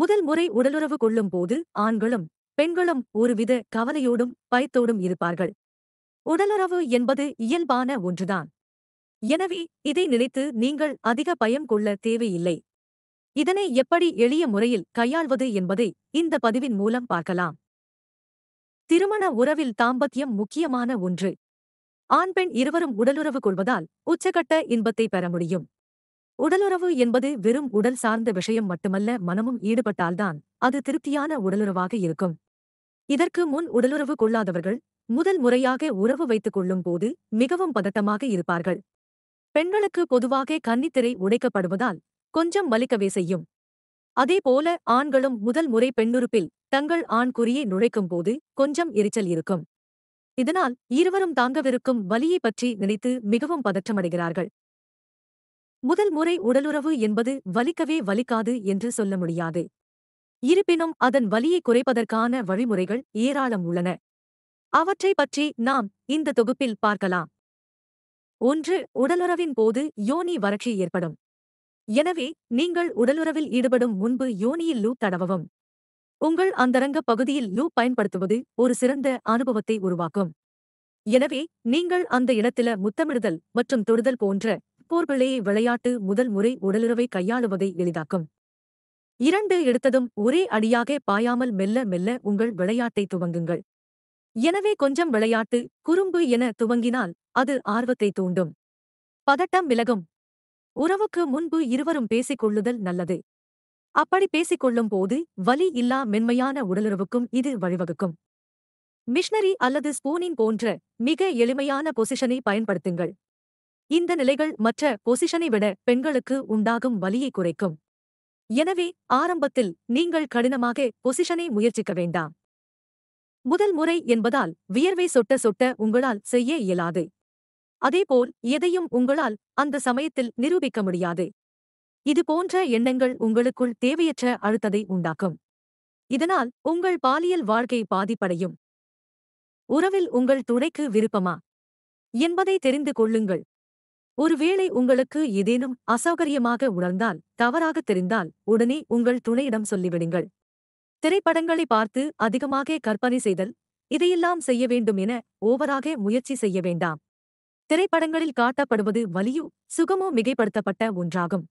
முதல் முறை உடலுறவு கொள்ளும் போது ஆண்களும் பெண்களும் ஒருவித கவலையோடும் பயத்தோடும் இருப்பார்கள். உடலுறவு என்பது இயல்பான ஒன்றுதான். எனவே இதை நினைத்து நீங்கள் அதிக பயம் கொள்ள தேவையில்லை. இதனை எப்படி எளிய முறையில் கையாள்வது என்பதை இந்த பதிவின் மூலம் பார்க்கலாம். திருமண உறவில் தாம்பத்தியம் முக்கியமான ஒன்று. ஆண் பெண் இருவரும் உடலுறவு கொள்வதால் உச்சகட்ட இன்பத்தை பெற முடியும். உடலுறவு என்பது வெறும் உடல் சார்ந்த விஷயம் மட்டுமல்ல மனமும் ஈடுபட்டால்தான் அது திருப்தியான உடலுறவாக இருக்கும். இதற்கு முன் உடலுறவு கொள்ளாதவர்கள் முதல் முறையாக உறவு வைத்துக் கொள்ளும் போது மிகவும் பதட்டமாக இருப்பார்கள். பெண்களுக்கு பொதுவாக கன்னித்திரை உடைக்கப்படுவதால் கொஞ்சம் வலிக்கவே செய்யும். அதேபோல ஆண்களும் முதல் முறை பெண்ணுறுப்பில் தங்கள் ஆண் குறியை நுழைக்கும் போது கொஞ்சம் எரிச்சல் இருக்கும். இதனால் இருவரும் தாங்கவிருக்கும் வலியை பற்றி நினைத்து மிகவும் பதற்றமடைகிறார்கள். முதல் முறை உடலுறவு என்பது வலிக்கவே வலிக்காது என்று சொல்ல முடியாது. இருப்பினும் அதன் வலியை குறைப்பதற்கான வழிமுறைகள் ஏராளம் உள்ளன. அவற்றை பற்றி நாம் இந்த தொகுப்பில் பார்க்கலாம். ஒன்று உடலுறவின் போது யோனி வறட்சி ஏற்படும். எனவே நீங்கள் உடலுறவில் ஈடுபடும் முன்பு யோனியில் லூப் தடவவும். உங்கள் அந்தரங்க பகுதியில் லூப் பயன்படுத்துவது ஒரு சிறந்த அனுபவத்தை உருவாக்கும். எனவே நீங்கள் அந்த இடத்தில முத்தமிடுதல் மற்றும் தொடுதல் போன்ற போர்பிள்ளையை விளையாட்டு முதல் முறை உடலுறவை கையாளுவதை எளிதாக்கும். இரண்டு எடுத்ததும் ஒரே அடியாக பாயாமல் மெல்ல மெல்ல உங்கள் விளையாட்டை துவங்குங்கள். எனவே கொஞ்சம் விளையாட்டு குறும்பு என துவங்கினால் அது ஆர்வத்தை தூண்டும். பதட்டம் விலகும். உறவுக்கு முன்பு இருவரும் பேசிக் கொள்ளுதல் நல்லது. அப்படி பேசிக்கொள்ளும் போது வலி இல்லா மென்மையான உடலுறவுக்கும் இது வழிவகுக்கும். மிஷனரி அல்லது ஸ்பூனிங் போன்ற மிக எளிமையான பொசிஷனை பயன்படுத்துங்கள். இந்த நிலைகள் மற்ற பொசிஷனை விட பெண்களுக்கு உண்டாகும் வலியை குறைக்கும். எனவே ஆரம்பத்தில் நீங்கள் கடினமாக பொசிஷனை முயற்சிக்க வேண்டாம். முதல் முறை என்பதால் வியர்வை சொட்ட சொட்ட உங்களால் செய்ய இயலாது. அதேபோல் எதையும் உங்களால் அந்த சமயத்தில் நிரூபிக்க முடியாது. இது போன்ற எண்ணங்கள் உங்களுக்குள் தேவையற்ற அழுத்ததை உண்டாக்கும். இதனால் உங்கள் பாலியல் வாழ்க்கை பாதிப்படையும். உறவில் உங்கள் துணைக்கு விருப்பமா? என்பதை தெரிந்து கொள்ளுங்கள். ஒருவேளை உங்களுக்கு ஏதேனும் அசௌகரியமாக உணர்ந்தால் தவறாக தெரிந்தால் உடனே உங்கள் துணையிடம் சொல்லிவிடுங்கள். திரைப்படங்களை பார்த்து அதிகமாக கற்பனை செய்தல் இதையெல்லாம் செய்ய வேண்டும் என ஓவராக முயற்சி செய்ய வேண்டாம். திரைப்படங்களில் காட்டப்படுவது வலியோ சுகமோ மிகைப்படுத்தப்பட்ட ஒன்றாகும்.